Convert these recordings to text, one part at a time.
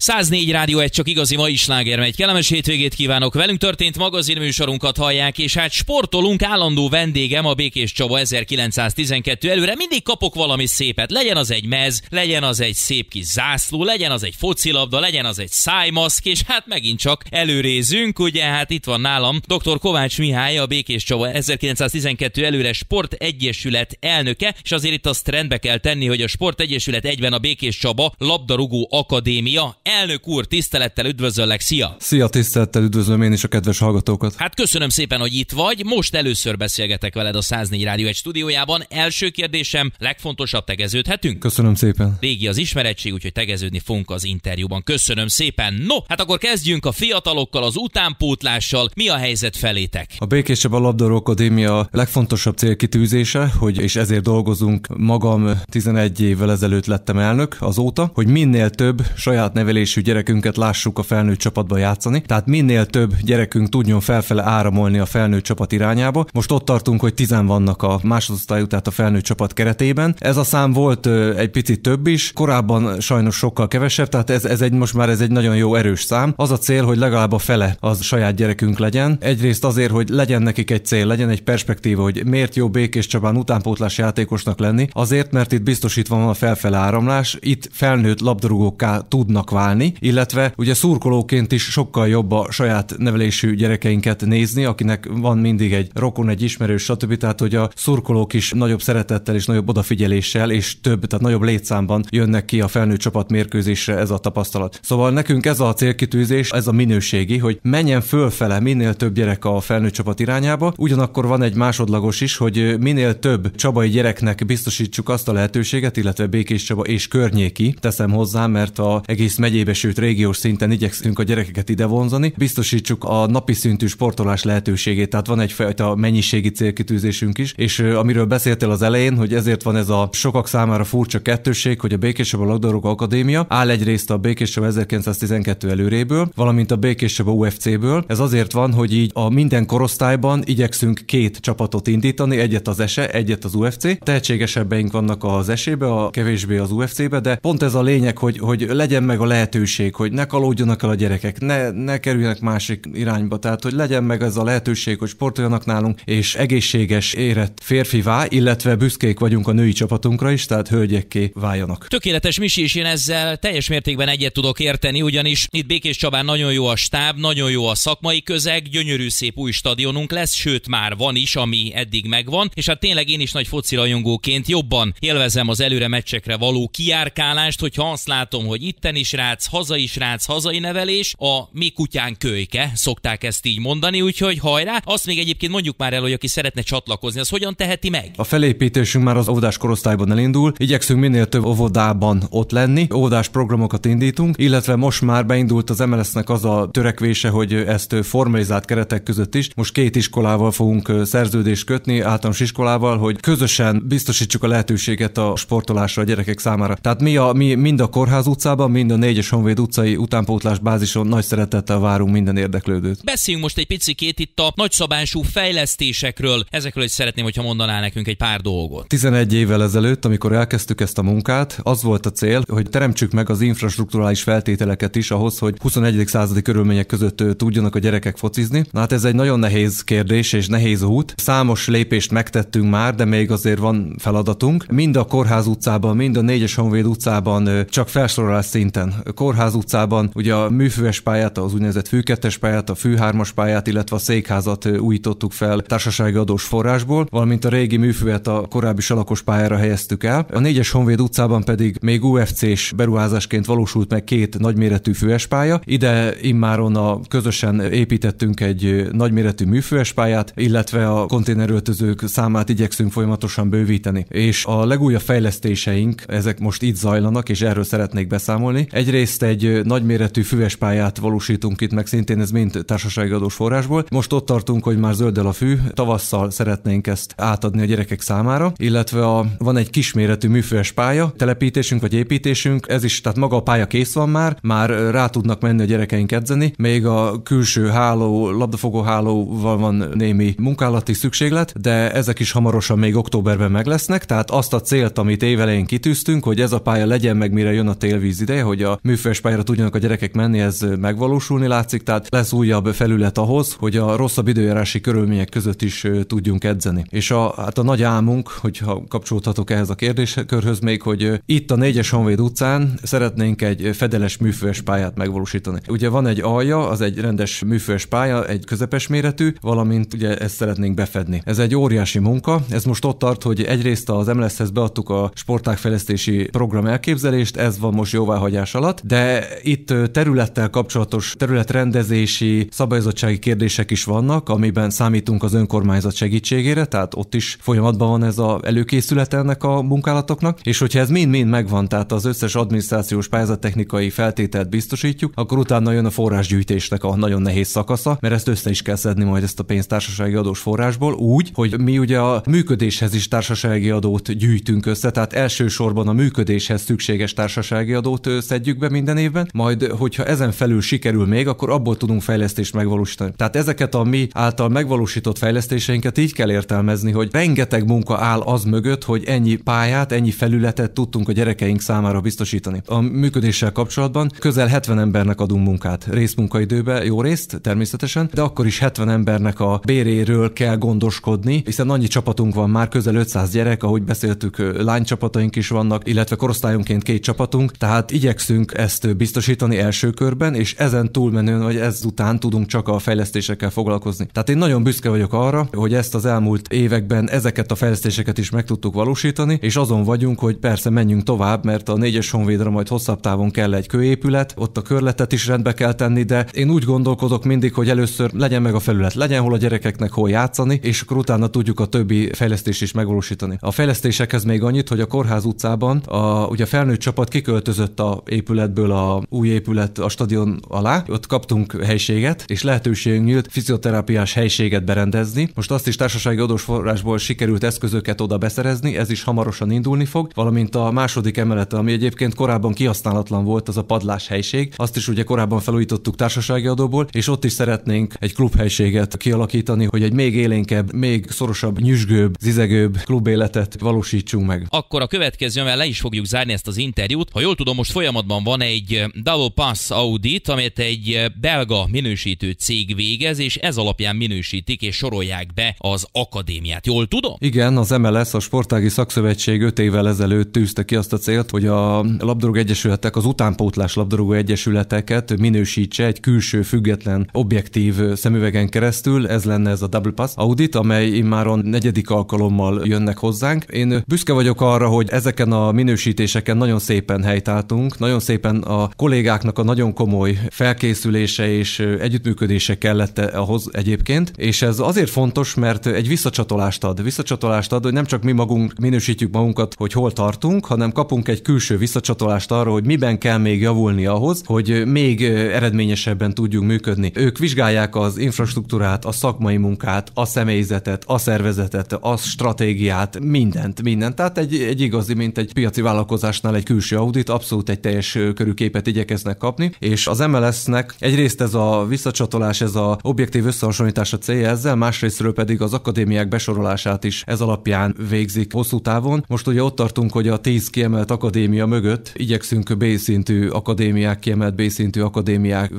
104 Rádió egy csak igazi mai sláger megy. Kellemes hétvégét kívánok. Velünk történt magazinműsorunkat hallják, és hát sportolunk állandó vendégem a Békés Csaba 1912 előre. Mindig kapok valami szépet. Legyen az egy mez, legyen az egy szép kis zászló, legyen az egy focilabda, legyen az egy szájmaszk, és hát megint csak előrézünk. Ugye hát itt van nálam dr. Kovács Mihály, a Békés Csaba 1912 előre Sport Egyesület elnöke, és azért itt azt rendbe kell tenni, hogy a Sport Egyesület egyben a Békés Csaba Labdarúgó Akadémia Elnök úr, tisztelettel üdvözöllek, szia! Szia, tisztelettel üdvözlöm én is a kedves hallgatókat. Hát köszönöm szépen, hogy itt vagy. Most először beszélgetek veled a 104 Rádió egy stúdiójában. Első kérdésem, legfontosabb tegeződhetünk? Köszönöm szépen. Régi az ismerettség, úgyhogy tegeződni fogunk az interjúban. Köszönöm szépen. No, hát akkor kezdjünk a fiatalokkal, az utánpótlással. Mi a helyzet felétek? A Békés Csaba Labdarú Akadémia legfontosabb célkitűzése, hogy és ezért dolgozunk, magam 11 évvel ezelőtt lettem elnök azóta, hogy minél több saját nevelés nevelésű gyerekünket lássuk a felnőtt csapatba játszani. Tehát minél több gyerekünk tudjon felfele áramolni a felnőtt csapat irányába. Most ott tartunk, hogy tizen vannak a másodosztályú, tehát a felnőtt csapat keretében. Ez a szám volt egy picit több is, korábban sajnos sokkal kevesebb, tehát ez, ez egy most már ez egy nagyon jó erős szám. Az a cél, hogy legalább a fele az saját gyerekünk legyen. Egyrészt azért, hogy legyen nekik egy cél, legyen egy perspektíva, hogy miért jó Békés Csabán utánpótlás játékosnak lenni. Azért, mert itt biztosítva van a felfele áramlás, itt felnőtt labdarúgókká tudnak válni válni, illetve ugye szurkolóként is sokkal jobb a saját nevelésű gyerekeinket nézni, akinek van mindig egy rokon, egy ismerős, stb. Tehát, hogy a szurkolók is nagyobb szeretettel és nagyobb odafigyeléssel és több, tehát nagyobb létszámban jönnek ki a felnőtt csapat mérkőzésre ez a tapasztalat. Szóval nekünk ez a célkitűzés, ez a minőségi, hogy menjen fölfele minél több gyerek a felnőtt csapat irányába. Ugyanakkor van egy másodlagos is, hogy minél több csabai gyereknek biztosítsuk azt a lehetőséget, illetve Békés Csaba és környéki, teszem hozzá, mert a egész megy megyébe, sőt régiós szinten igyekszünk a gyerekeket ide vonzani, biztosítsuk a napi szintű sportolás lehetőségét, tehát van egyfajta mennyiségi célkitűzésünk is, és amiről beszéltél az elején, hogy ezért van ez a sokak számára furcsa kettőség, hogy a Békéscsaba Labdarúgó Akadémia áll egyrészt a Békéscsaba 1912 előréből, valamint a Békéscsaba UFC-ből. Ez azért van, hogy így a minden korosztályban igyekszünk két csapatot indítani, egyet az ESE, egyet az UFC. Tehetségesebbeink vannak az esébe, a kevésbé az UFC-be, de pont ez a lényeg, hogy, hogy legyen meg a lehetőség, hogy ne kalódjanak el a gyerekek, ne, ne kerüljenek másik irányba, tehát hogy legyen meg ez a lehetőség, hogy sportoljanak nálunk, és egészséges, érett férfivá, illetve büszkék vagyunk a női csapatunkra is, tehát hölgyekké váljanak. Tökéletes Misi, és én ezzel teljes mértékben egyet tudok érteni, ugyanis itt Békés Csabán nagyon jó a stáb, nagyon jó a szakmai közeg, gyönyörű szép új stadionunk lesz, sőt már van is, ami eddig megvan, és hát tényleg én is nagy foci rajongóként jobban élvezem az előre meccsekre való kiárkálást, hogyha azt látom, hogy itten is srác, hazai srác, hazai nevelés, a mi kutyán kölyke, szokták ezt így mondani, úgyhogy hajrá. Azt még egyébként mondjuk már el, hogy aki szeretne csatlakozni, az hogyan teheti meg? A felépítésünk már az óvodás korosztályban elindul, igyekszünk minél több óvodában ott lenni, óvodás programokat indítunk, illetve most már beindult az MLS-nek az a törekvése, hogy ezt formalizált keretek között is. Most két iskolával fogunk szerződést kötni, általános iskolával, hogy közösen biztosítsuk a lehetőséget a sportolásra a gyerekek számára. Tehát mi, a, mi mind a Kórház utcában, mind a négyes Honvéd utcai utánpótlás bázison nagy szeretettel várunk minden érdeklődőt. Beszéljünk most egy picit itt a nagyszabású fejlesztésekről. Ezekről is szeretném, hogyha mondanál nekünk egy pár dolgot. 11 évvel ezelőtt, amikor elkezdtük ezt a munkát, az volt a cél, hogy teremtsük meg az infrastruktúrális feltételeket is ahhoz, hogy 21. századi körülmények között tudjanak a gyerekek focizni. Na hát ez egy nagyon nehéz kérdés és nehéz út. Számos lépést megtettünk már, de még azért van feladatunk. Mind a Kórház utcában, mind a Négyes Honvéd utcában csak felsorolás szinten Kórház utcában ugye a műfőes pályát, az úgynevezett fűkettes pályát, a fűhármas pályát, illetve a székházat újítottuk fel társasági adós forrásból, valamint a régi műfőet a korábbi salakos pályára helyeztük el. A négyes Honvéd utcában pedig még UFC-s beruházásként valósult meg két nagyméretű főes pálya. Ide immáron a közösen építettünk egy nagyméretű műfőes pályát, illetve a konténeröltözők számát igyekszünk folyamatosan bővíteni. És a legújabb fejlesztéseink, ezek most itt zajlanak, és erről szeretnék beszámolni. Egyrészt egy nagyméretű füves pályát valósítunk itt meg, szintén ez mind társasági adós forrásból. Most ott tartunk, hogy már zöldel a fű, tavasszal szeretnénk ezt átadni a gyerekek számára, illetve a, van egy kisméretű műfüves pálya, telepítésünk vagy építésünk, ez is, tehát maga a pálya kész van már, már rá tudnak menni a gyerekeink edzeni, még a külső háló, labdafogó hálóval van némi munkálati szükséglet, de ezek is hamarosan még októberben meg lesznek, tehát azt a célt, amit évelején kitűztünk, hogy ez a pálya legyen meg, mire jön a télvíz ideje, hogy a műfős pályára tudjanak a gyerekek menni, ez megvalósulni látszik, tehát lesz újabb felület ahhoz, hogy a rosszabb időjárási körülmények között is tudjunk edzeni. És a, hát a nagy álmunk, hogyha kapcsolódhatok ehhez a kérdéskörhöz még, hogy itt a négyes Honvéd utcán szeretnénk egy fedeles műfős pályát megvalósítani. Ugye van egy alja, az egy rendes műfős pálya, egy közepes méretű, valamint ugye ezt szeretnénk befedni. Ez egy óriási munka, ez most ott tart, hogy egyrészt az MLS-hez beadtuk a sportágfejlesztési program elképzelést, ez van most jóváhagyás alatt, de itt területtel kapcsolatos területrendezési, szabályozottsági kérdések is vannak, amiben számítunk az önkormányzat segítségére, tehát ott is folyamatban van ez a előkészület ennek a munkálatoknak, és hogyha ez mind-mind megvan, tehát az összes adminisztrációs pályázattechnikai feltételt biztosítjuk, akkor utána jön a forrásgyűjtésnek a nagyon nehéz szakasza, mert ezt össze is kell szedni majd ezt a pénzt társasági adós forrásból, úgy, hogy mi ugye a működéshez is társasági adót gyűjtünk össze, tehát elsősorban a működéshez szükséges társasági adót szedjük be minden évben, majd hogyha ezen felül sikerül még, akkor abból tudunk fejlesztést megvalósítani. Tehát ezeket a mi által megvalósított fejlesztéseinket így kell értelmezni, hogy rengeteg munka áll az mögött, hogy ennyi pályát, ennyi felületet tudtunk a gyerekeink számára biztosítani. A működéssel kapcsolatban közel 70 embernek adunk munkát, részmunkaidőbe, jó részt természetesen, de akkor is 70 embernek a béréről kell gondoskodni, hiszen annyi csapatunk van már, közel 500 gyerek, ahogy beszéltük, lánycsapataink is vannak, illetve korosztályonként két csapatunk, tehát igyekszünk ezt biztosítani első körben, és ezen túlmenően, vagy ezután tudunk csak a fejlesztésekkel foglalkozni. Tehát én nagyon büszke vagyok arra, hogy ezt az elmúlt években ezeket a fejlesztéseket is meg tudtuk valósítani, és azon vagyunk, hogy persze menjünk tovább, mert a négyes honvédra majd hosszabb távon kell egy kőépület, ott a körletet is rendbe kell tenni, de én úgy gondolkodok mindig, hogy először legyen meg a felület, legyen hol a gyerekeknek hol játszani, és akkor utána tudjuk a többi fejlesztést is megvalósítani. A fejlesztésekhez még annyit, hogy a Kórház utcában a, ugye a felnőtt csapat kiköltözött a épületből a új épület a stadion alá, ott kaptunk helységet, és lehetőségünk nyílt fizioterápiás helységet berendezni. Most azt is társasági adós forrásból sikerült eszközöket oda beszerezni, ez is hamarosan indulni fog, valamint a második emelete, ami egyébként korábban kihasználatlan volt, az a padlás helység. Azt is ugye korábban felújítottuk társasági adóból, és ott is szeretnénk egy klubhelységet kialakítani, hogy egy még élénkebb, még szorosabb, nyüzsgőbb, zizegőbb klubéletet valósítsunk meg. Akkor a következővel le is fogjuk zárni ezt az interjút. Ha jól tudom, most folyamatban van egy Double Pass Audit, amelyet egy belga minősítő cég végez, és ez alapján minősítik és sorolják be az akadémiát. Jól tudom? Igen, az MLS, a Sportági Szakszövetség 5 évvel ezelőtt tűzte ki azt a célt, hogy a labdarúgó egyesületek, az utánpótlás labdarúgó egyesületeket minősítse egy külső, független, objektív szemüvegen keresztül. Ez lenne ez a Double Pass Audit, amely immáron negyedik alkalommal jönnek hozzánk. Én büszke vagyok arra, hogy ezeken a minősítéseken nagyon szépen helytáltunk, nagyon szépen a kollégáknak a nagyon komoly felkészülése és együttműködése kellett ahhoz egyébként, és ez azért fontos, mert egy visszacsatolást ad. Visszacsatolást ad, hogy nem csak mi magunk minősítjük magunkat, hogy hol tartunk, hanem kapunk egy külső visszacsatolást arra, hogy miben kell még javulni ahhoz, hogy még eredményesebben tudjunk működni. Ők vizsgálják az infrastruktúrát, a szakmai munkát, a személyzetet, a szervezetet, a stratégiát, mindent, mindent. Tehát egy, egy igazi, mint egy piaci vállalkozásnál egy külső audit, abszolút egy teljes körű képet igyekeznek kapni, és az MLS-nek egyrészt ez a visszacsatolás, ez a objektív összehasonlítás a célja ezzel, másrésztről pedig az akadémiák besorolását is ez alapján végzik hosszú távon. Most ugye ott tartunk, hogy a 10 kiemelt akadémia mögött igyekszünk B-szintű akadémiák, kiemelt B-szintű akadémiák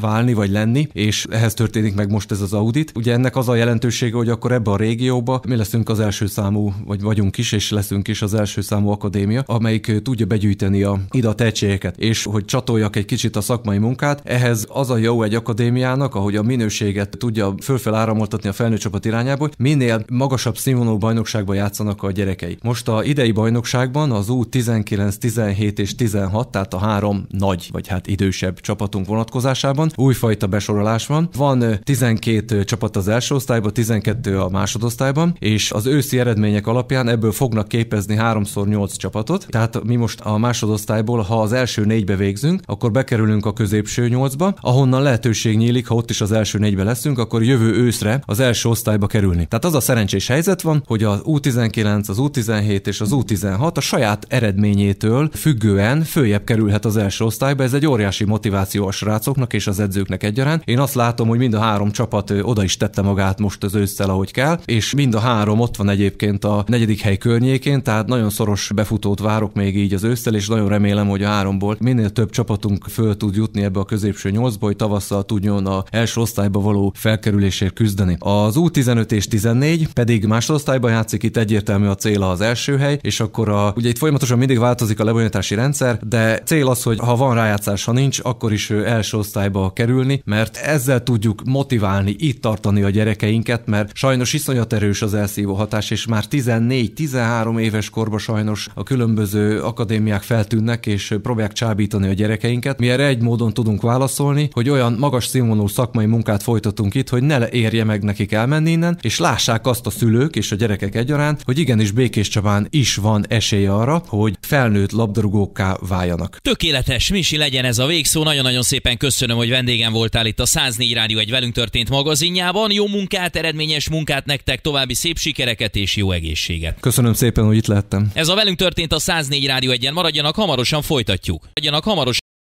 válni vagy lenni, és ehhez történik meg most ez az audit. Ugye ennek az a jelentősége, hogy akkor ebbe a régióba mi leszünk az első számú, vagy vagyunk is, és leszünk is az első számú akadémia, amelyik tudja begyűjteni a, ide a tehetségeket, és hogy csatoljak egy kicsit a szakmai munkát, ehhez az a jó egy akadémiának, ahogy a minőséget tudja fölfel áramoltatni a felnőtt csapat irányába, hogy minél magasabb színvonalú bajnokságban játszanak a gyerekei. Most a idei bajnokságban az U19, 17 és 16, tehát a három nagy, vagy hát idősebb csapatunk vonatkozásában újfajta besorolás van. Van 12 csapat az első osztályban, 12 a másodosztályban, és az őszi eredmények alapján ebből fognak képezni 3x8 csapatot. Tehát mi most a másodosztályból, ha az első négybe végzünk, akkor bekerülünk a középső nyolcba, ahonnan lehetőség nyílik, ha ott is az első négybe leszünk, akkor jövő őszre az első osztályba kerülni. Tehát az a szerencsés helyzet van, hogy az U19, az U17 és az U16 a saját eredményétől függően följebb kerülhet az első osztályba. Ez egy óriási motiváció a srácoknak és az edzőknek egyaránt. Én azt látom, hogy mind a három csapat oda is tette magát most az ősszel, ahogy kell, és mind a három ott van egyébként a negyedik hely környékén, tehát nagyon szoros befutót várok még így az ősszel, és nagyon remélem, hogy a háromból szempontjából minél több csapatunk föl tud jutni ebbe a középső nyolcba, hogy tavasszal tudjon a első osztályba való felkerülésért küzdeni. Az U15 és 14 pedig másodosztályban játszik, itt egyértelmű a cél az első hely, és akkor a, ugye itt folyamatosan mindig változik a lebonyolítási rendszer, de cél az, hogy ha van rájátszás, ha nincs, akkor is első osztályba kerülni, mert ezzel tudjuk motiválni, itt tartani a gyerekeinket, mert sajnos iszonyat erős az elszívó hatás, és már 14-13 éves korban sajnos a különböző akadémiák feltűnnek, és próbálják csábítani a gyerekeinket. Mi erre egy módon tudunk válaszolni, hogy olyan magas színvonalú szakmai munkát folytatunk itt, hogy ne érje meg nekik elmenni innen, és lássák azt a szülők és a gyerekek egyaránt, hogy igenis Békés Csabán is van esély arra, hogy felnőtt labdarúgókká váljanak. Tökéletes, Misi legyen ez a végszó. Nagyon-nagyon szépen köszönöm, hogy vendégem voltál itt a 104 Rádió egy velünk történt magazinjában. Jó munkát, eredményes munkát nektek, további szép sikereket és jó egészséget. Köszönöm szépen, hogy itt lettem. Ez a velünk történt a 104 Rádió egyen. Maradjanak, hamarosan folytatjuk hallgatók. Legyenek hamaros